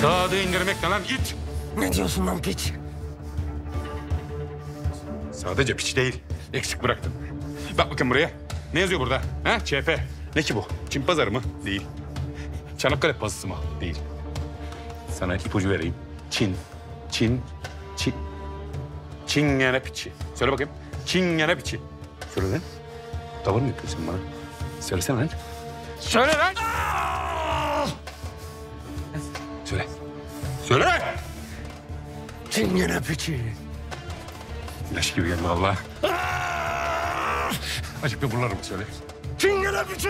Sadığı indirmek ne lan it? Ne diyorsun lan piç? Sadece piç değil. Eksik bıraktım. Bak bakın buraya. Ne yazıyor burada? Ha? ÇP. Ne ki bu? Çin pazarı mı? Değil. Çanakkale pazısı mı? Değil. Sana ipucu vereyim. Çin. Çin. Çin. Çingene piçi. Söyle bakayım. Çingene piçi. Söyle lan. Tavır mı yapıyorsun bana? Söylesene lan. Söyle lan. Söyle. Söyle. Çingene piçi. İlaç gibi geldi valla. Açık bir buralarım söyle. Çingene piçi.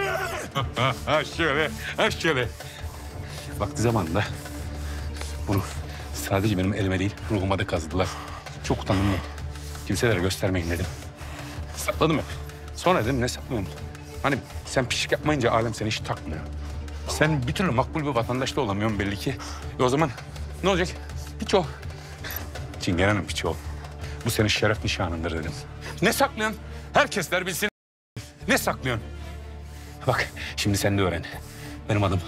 ha şöyle, ha şöyle. Vakti zamanında bunu sadece benim elime değil ruhuma da kazıdılar. Çok utandım ben. Kimselere göstermeyin dedim. Sakladım hep. Sonra dedim ne saklıyorum? Hani sen pişik yapmayınca alem seni hiç takmıyor. Sen bir türlü makbul bir vatandaş da olamıyorsun belli ki. E o zaman ne olacak? Piç ol. Çingene'nin piçi ol. Bu senin şeref nişanındır dedim. Ne saklıyorsun? Herkesler bilsin. Ne saklıyorsun? Bak şimdi sen de öğren. Benim adım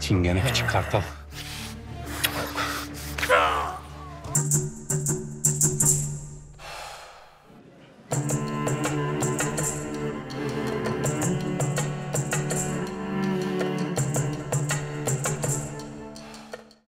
Çingene Küçük Kartal.